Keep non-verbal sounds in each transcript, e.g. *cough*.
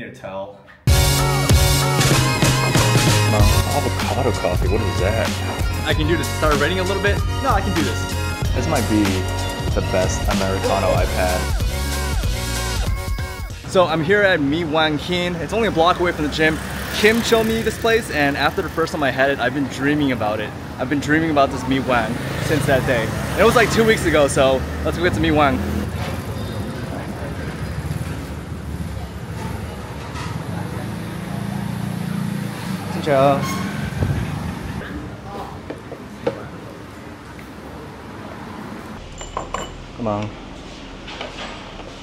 need to tell. avocado coffee, what is that? I can do this. Start rating a little bit. No, I can do this. This might be the best Americano I've had. So I'm here at Mi Quang Hin. It's only a block away from the gym. Kim showed me this place and after the first time I had it, I've been dreaming about it. I've been dreaming about this Mi Quang since that day. And it was like two weeks ago, so let's go get to Mi Quang. Come on. All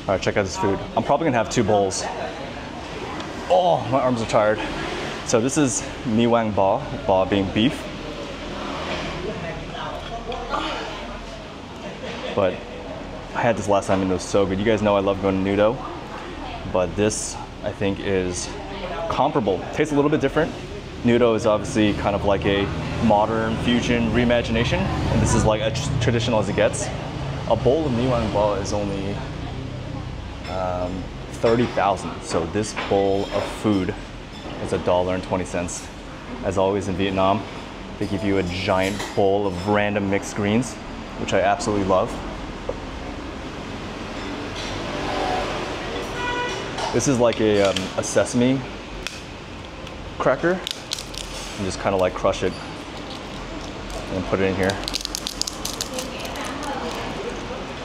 right, check out this food. I'm probably gonna have two bowls. Oh, my arms are tired. So this is Mi Quang Ba, Ba being beef. But I had this last time and it was so good. You guys know I love going to Nudo, but this I think is comparable. Tastes a little bit different. Nudo is obviously kind of like a modern fusion reimagination, and this is like as traditional as it gets. A bowl of Mi Quang Ba is only um, 30,000. So this bowl of food is a dollar and 20 cents. As always in Vietnam, they give you a giant bowl of random mixed greens, which I absolutely love. This is like a, um, a sesame cracker. You just kind of like crush it and put it in here.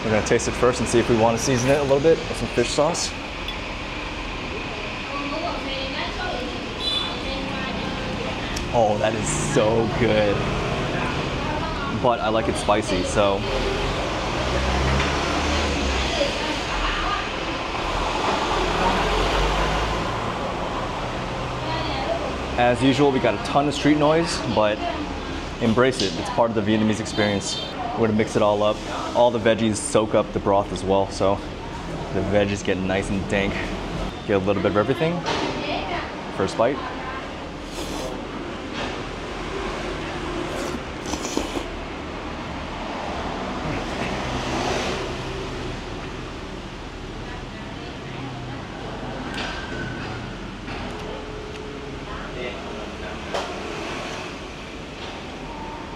We're gonna taste it first and see if we want to season it a little bit with some fish sauce. Oh, that is so good. But I like it spicy, so. As usual, we got a ton of street noise, but embrace it. It's part of the Vietnamese experience. We're gonna mix it all up. All the veggies soak up the broth as well, so the veggies get nice and dank. Get a little bit of everything. First bite.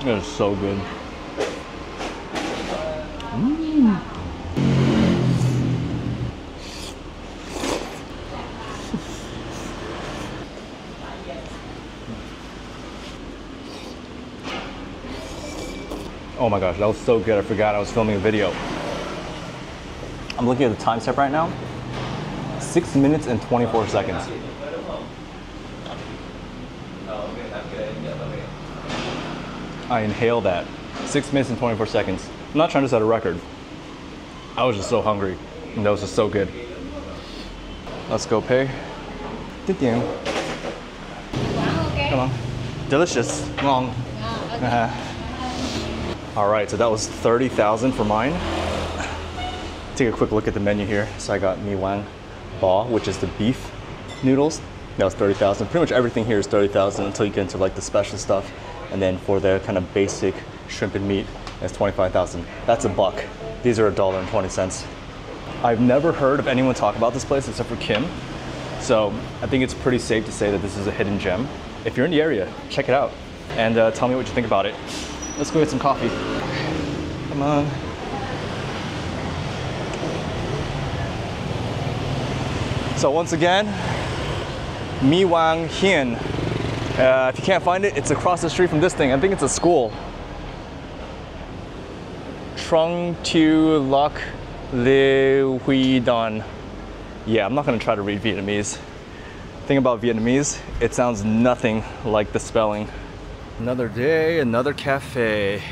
Is so good. Mm. Oh my gosh, that was so good. I forgot I was filming a video. I'm looking at the time step right now. Six minutes and 24 seconds. I inhale that. Six minutes and 24 seconds. I'm not trying to set a record. I was just so hungry. And that was just so good. Let's go pay. Come on. Delicious. Long. Uh-huh. All right, so that was 30,000 for mine. Take a quick look at the menu here. So I got Mi Quang Ba, which is the beef noodles. That was 30,000. Pretty much everything here is 30,000 until you get into like the special stuff. And then for the kind of basic shrimp and meat, it's 25,000. That's a buck. These are a dollar and 20 cents. I've never heard of anyone talk about this place except for Kim. So I think it's pretty safe to say that this is a hidden gem. If you're in the area, check it out and uh, tell me what you think about it. Let's go get some coffee. Come on. So once again, Mi Quang Hien. Uh, if you can't find it, it's across the street from this thing. I think it's a school. Trung Tu Loc Le Huy Don. Yeah, I'm not gonna try to read Vietnamese. Thing about Vietnamese, it sounds nothing like the spelling. Another day, another cafe.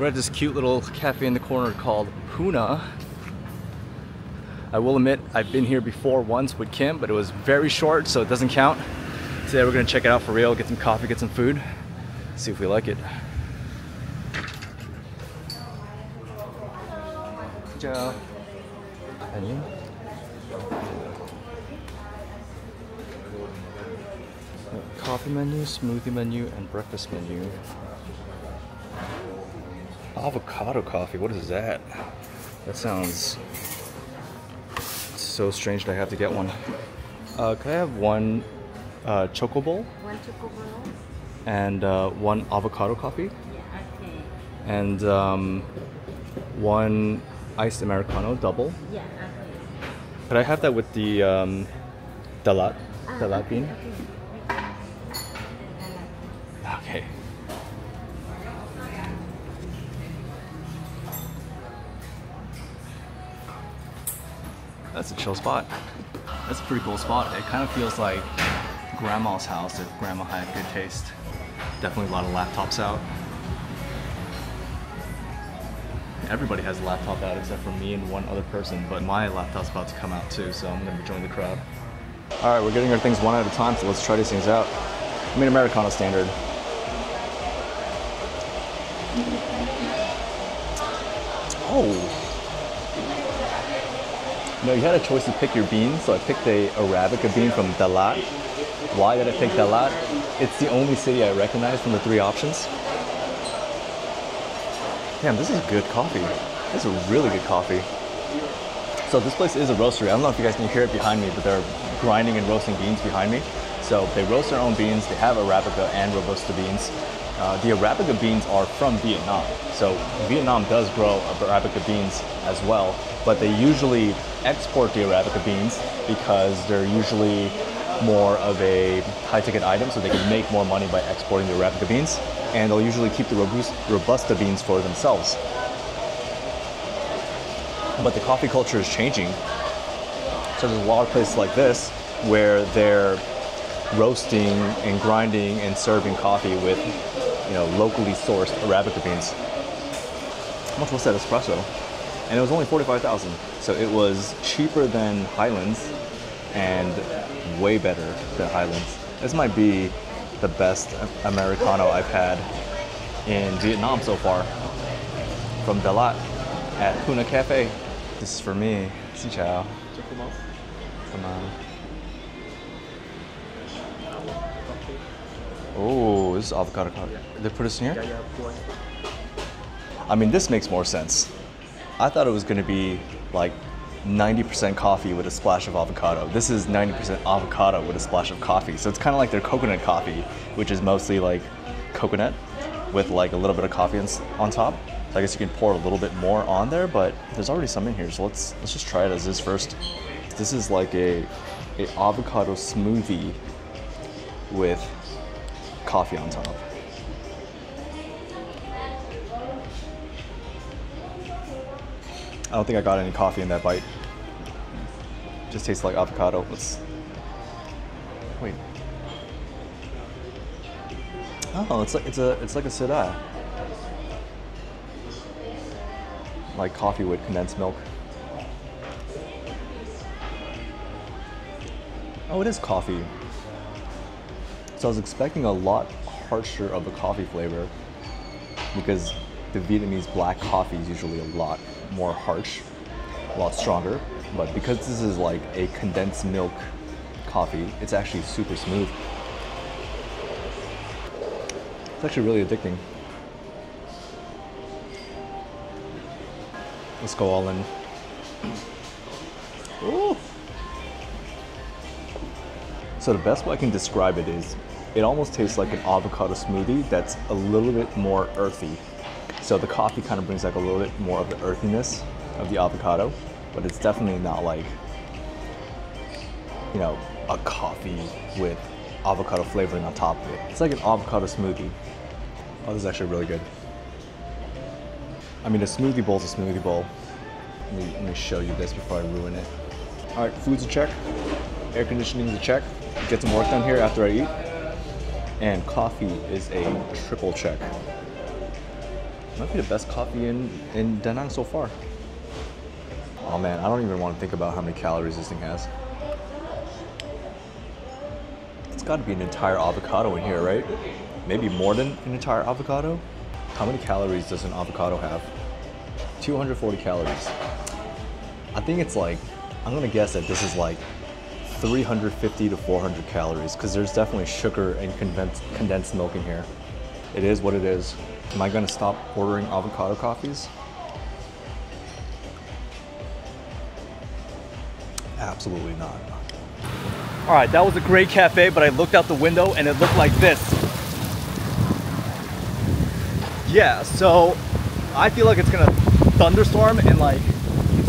We're at this cute little cafe in the corner called Puna. I will admit, I've been here before once with Kim, but it was very short, so it doesn't count. Today we're gonna check it out for real, get some coffee, get some food, see if we like it. Ciao. Menu. Coffee menu, smoothie menu, and breakfast menu. Avocado coffee, what is that? That sounds so strange that I have to get one. Uh, could I have one uh, choco bowl One choco bowl? and uh, one avocado coffee Yeah, okay. and um, one iced americano double? Yeah, okay. Could I have that with the um, dalat, Ah, dalat bean? okay. Okay. That's a chill spot. That's a pretty cool spot. It kind of feels like grandma's house if grandma had good taste. Definitely a lot of laptops out. Everybody has a laptop out except for me and one other person, but my laptop's about to come out too, so I'm gonna join the crowd. All right, we're getting our things one at a time, so let's try these things out. I mean, Americano standard. Oh. No, you had a choice to pick your beans, so I picked a Arabica bean from Dalat. Why did I pick Dalat? It's the only city I recognize from the three options. Damn, this is good coffee. This is a really good coffee. So this place is a roastery. I don't know if you guys can hear it behind me, but they're grinding and roasting beans behind me. So they roast their own beans. They have Arabica and Robusta beans. Uh, the Arabica beans are from Vietnam. So Vietnam does grow Arabica beans as well, but they usually export the Arabica beans because they're usually more of a high ticket item, so they can make more money by exporting the Arabica beans. And they'll usually keep the Robusta beans for themselves. But the coffee culture is changing. So there's a lot of places like this where they're roasting and grinding and serving coffee with, you know, locally sourced Arabica beans. How much was that espresso? And it was only 45,000. So it was cheaper than Highlands and way better than Highlands. This might be the best Americano I've had in Vietnam so far from Dalat at Puna Cafe. This is for me. Xin chào. Come on. Oh, this is avocado. They put us in here? I mean, this makes more sense. I thought it was going to be like 90% coffee with a splash of avocado. This is 90% avocado with a splash of coffee. So it's kind of like their coconut coffee, which is mostly like coconut with like a little bit of coffee on, top. So I guess you can pour a little bit more on there, but there's already some in here. So let's let's just try it as is first. This is like a, a avocado smoothie with coffee on top. I don't think I got any coffee in that bite. Just tastes like avocado. Let's wait. Oh, it's like it's a it's like a sirah. Like coffee with condensed milk. Oh, it is coffee. So I was expecting a lot harsher of a coffee flavor because the Vietnamese black coffee is usually a lot more harsh, a lot stronger. But because this is like a condensed milk coffee, it's actually super smooth. It's actually really addicting. Let's go all in. Ooh. So the best way I can describe it is it almost tastes like an avocado smoothie that's a little bit more earthy. So the coffee kind of brings like a little bit more of the earthiness of the avocado, but it's definitely not like, you know, a coffee with avocado flavoring on top of it. It's like an avocado smoothie. Oh, this is actually really good. I mean, a smoothie bowl is a smoothie bowl. Let me, let me show you this before I ruin it. All right, food's a check. Air conditioning's a check. Get some work done here after I eat. And coffee is a triple check. Might be the best coffee in, in Da Nang so far. Oh man, I don't even want to think about how many calories this thing has. It's got to be an entire avocado in here, right? Maybe more than an entire avocado? How many calories does an avocado have? 240 calories. I think it's like, I'm gonna guess that this is like 350 to 400 calories because there's definitely sugar and condensed, condensed milk in here. It is what it is. Am I gonna stop ordering avocado coffees? Absolutely not. All right, that was a great cafe, but I looked out the window and it looked like this. Yeah, so I feel like it's gonna thunderstorm in like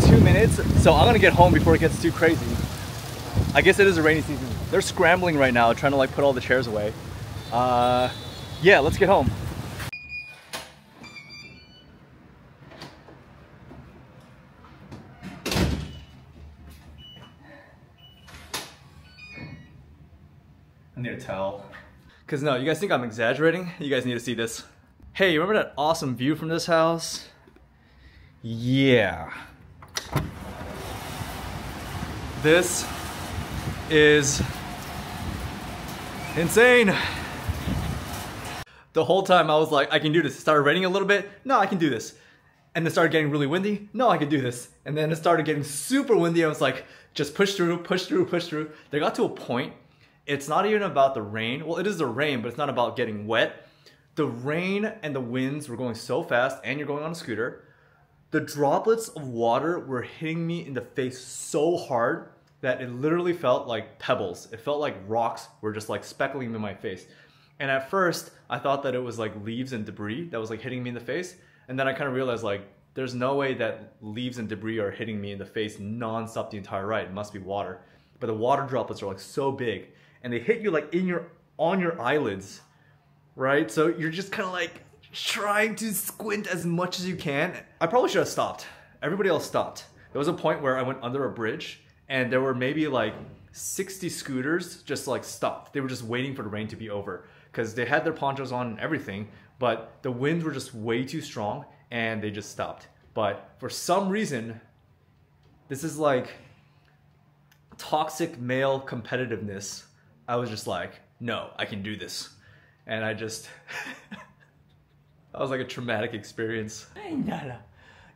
two minutes. So I'm gonna get home before it gets too crazy. I guess it is a rainy season. They're scrambling right now, trying to like put all the chairs away. Uh, yeah, let's get home. Cause no, you guys think I'm exaggerating? You guys need to see this. Hey, remember that awesome view from this house? Yeah. This is insane. The whole time I was like, I can do this. It started raining a little bit. No, I can do this. And it started getting really windy. No, I can do this. And then it started getting super windy. I was like, just push through, push through, push through. They got to a point. It's not even about the rain. Well, it is the rain, but it's not about getting wet. The rain and the winds were going so fast, and you're going on a scooter. The droplets of water were hitting me in the face so hard that it literally felt like pebbles. It felt like rocks were just like speckling in my face. And at first, I thought that it was like leaves and debris that was like hitting me in the face. And then I kind of realized like, there's no way that leaves and debris are hitting me in the face nonstop the entire ride. It must be water. But the water droplets are like so big and they hit you like in your, on your eyelids, right? So you're just kind of like trying to squint as much as you can. I probably should have stopped. Everybody else stopped. There was a point where I went under a bridge and there were maybe like 60 scooters just like stopped. They were just waiting for the rain to be over because they had their ponchos on and everything, but the winds were just way too strong and they just stopped. But for some reason, this is like toxic male competitiveness. I was just like, no, I can do this. And I just, *laughs* that was like a traumatic experience.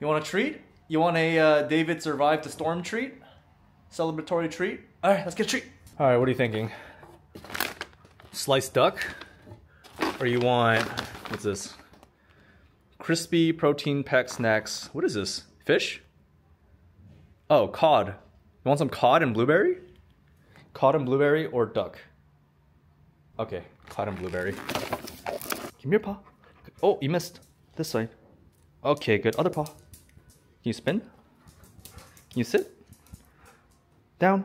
You want a treat? You want a uh, David survived the storm treat? Celebratory treat? All right, let's get a treat. All right, what are you thinking? Sliced duck? Or you want, what's this? Crispy protein packed snacks. What is this? Fish? Oh, cod. You want some cod and blueberry? And blueberry or duck? Okay, cotton blueberry. Give me your paw. Oh, you missed. This side. Okay, good. Other paw. Can you spin? Can you sit? Down.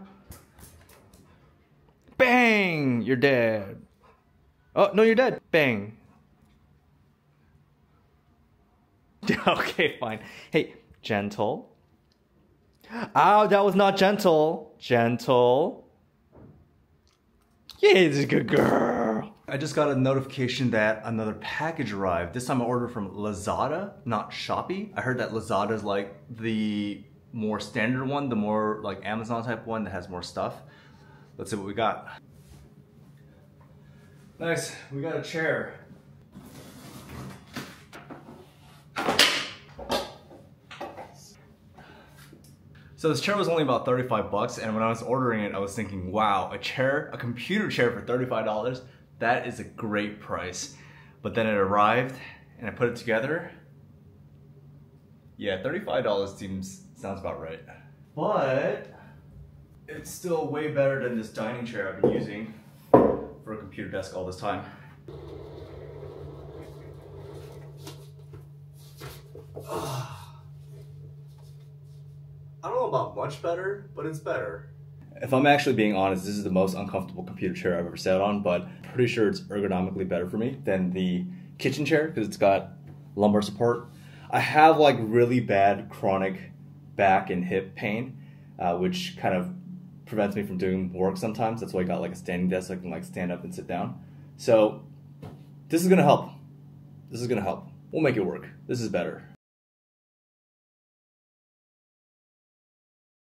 Bang! You're dead. Oh, no, you're dead. Bang. *laughs* okay, fine. Hey, gentle. Ow, that was not gentle. Gentle. Yeah, this is a good girl. I just got a notification that another package arrived. This time I ordered from Lazada, not Shopee. I heard that Lazada is like the more standard one, the more like Amazon type one that has more stuff. Let's see what we got. Nice, we got a chair. So this chair was only about 35 bucks and when I was ordering it, I was thinking, wow, a chair, a computer chair for $35, that is a great price. But then it arrived and I put it together. Yeah, $35 seems, sounds about right. But it's still way better than this dining chair I've been using for a computer desk all this time. Ah. I don't know about much better, but it's better. If I'm actually being honest, this is the most uncomfortable computer chair I've ever sat on, but I'm pretty sure it's ergonomically better for me than the kitchen chair because it's got lumbar support. I have like really bad chronic back and hip pain, uh, which kind of prevents me from doing work sometimes. That's why I got like a standing desk so I can like stand up and sit down. So this is gonna help. This is gonna help. We'll make it work. This is better.